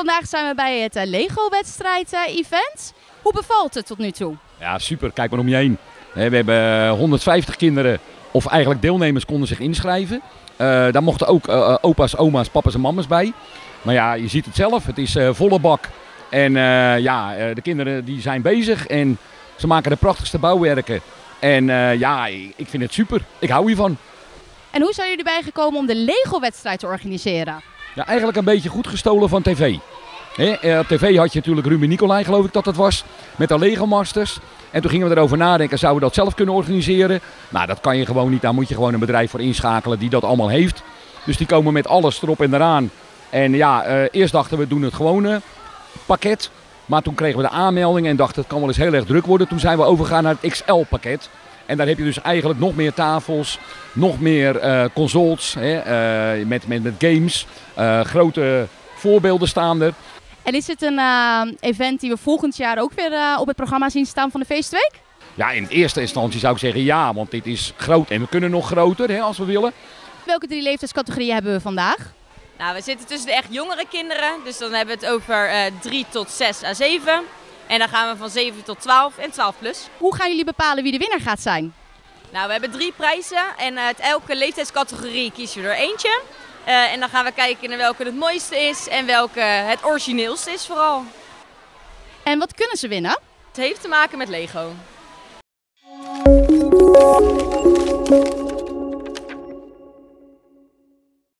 Vandaag zijn we bij het Lego-wedstrijd-event. Hoe bevalt het tot nu toe? Ja, super. Kijk maar om je heen. We hebben 150 kinderen, of eigenlijk deelnemers, konden zich inschrijven. daar mochten ook opa's, oma's, papa's en mama's bij. Maar ja, je ziet het zelf. Het is volle bak. En ja, de kinderen die zijn bezig en ze maken de prachtigste bouwwerken. En ja, ik vind het super. Ik hou hiervan. En hoe zijn jullie erbij gekomen om de Lego-wedstrijd te organiseren? Ja, eigenlijk een beetje goed gestolen van tv. He, op tv had je natuurlijk Ruben Nicolai, geloof ik dat dat was, met de Lego Masters. En toen gingen we erover nadenken, zouden we dat zelf kunnen organiseren? Nou, dat kan je gewoon niet. Daar moet je gewoon een bedrijf voor inschakelen die dat allemaal heeft. Dus die komen met alles erop en eraan. En ja, uh, eerst dachten we doen het gewone pakket. Maar toen kregen we de aanmelding en dachten het kan wel eens heel erg druk worden. Toen zijn we overgegaan naar het XL-pakket. En daar heb je dus eigenlijk nog meer tafels, nog meer uh, consoles hè, uh, met, met, met games. Uh, grote voorbeelden staan er. En is het een event die we volgend jaar ook weer op het programma zien staan van de feestweek? Ja, in eerste instantie zou ik zeggen ja, want dit is groot en we kunnen nog groter hè, als we willen. Welke drie leeftijdscategorieën hebben we vandaag? Nou, we zitten tussen de echt jongere kinderen, dus dan hebben we het over 3 tot 6 à 7. En dan gaan we van 7 tot 12 en 12 plus. Hoe gaan jullie bepalen wie de winnaar gaat zijn? Nou, we hebben drie prijzen en uit elke leeftijdscategorie kiezen we er eentje. Uh, en dan gaan we kijken naar welke het mooiste is en welke het origineelste is vooral. En wat kunnen ze winnen? Het heeft te maken met Lego.